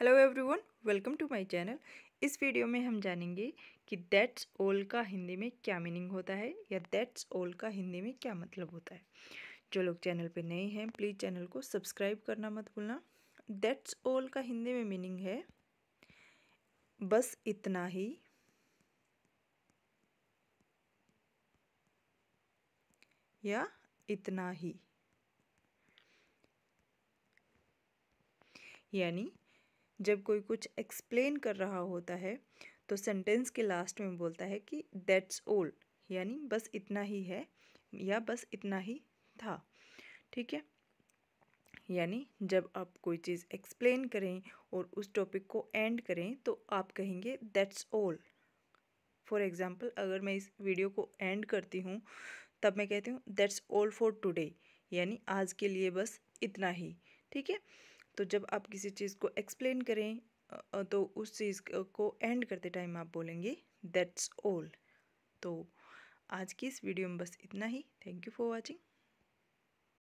Hello everyone welcome to my channel इस video में हम जानेंगे कि दैट्स ऑल का हिंदी में क्या मीनिंग होता है या दैट्स ऑल का हिंदी में क्या मतलब होता है। जो लोग चैनल पे नए हैं प्लीज़ चैनल को सब्सक्राइब करना मत भूलना। दैट्स ऑल का हिंदी में मीनिंग है, बस इतना ही। या इतना ही। यानी जब कोई कुछ एक्सप्लेन कर रहा होता है तो सेंटेंस के लास्ट में बोलता है कि दैट्स ऑल यानी बस इतना ही है, या बस इतना ही था। ठीक है? यानी जब आप कोई चीज़ एक्सप्लेन करें और उस टॉपिक को एंड करें तो आप कहेंगे दैट्स ऑल फॉर एग्ज़ाम्पल अगर मैं इस वीडियो को एंड करती हूँ, तब मैं कहती हूँ दैट्स ऑल फॉर टुडे यानी आज के लिए बस इतना ही। ठीक है? तो जब आप किसी चीज़ को एक्सप्लेन करें तो उस चीज़ को एंड करते टाइम आप बोलेंगे दैट्स ऑल तो आज की इस वीडियो में बस इतना ही। Thank you for watching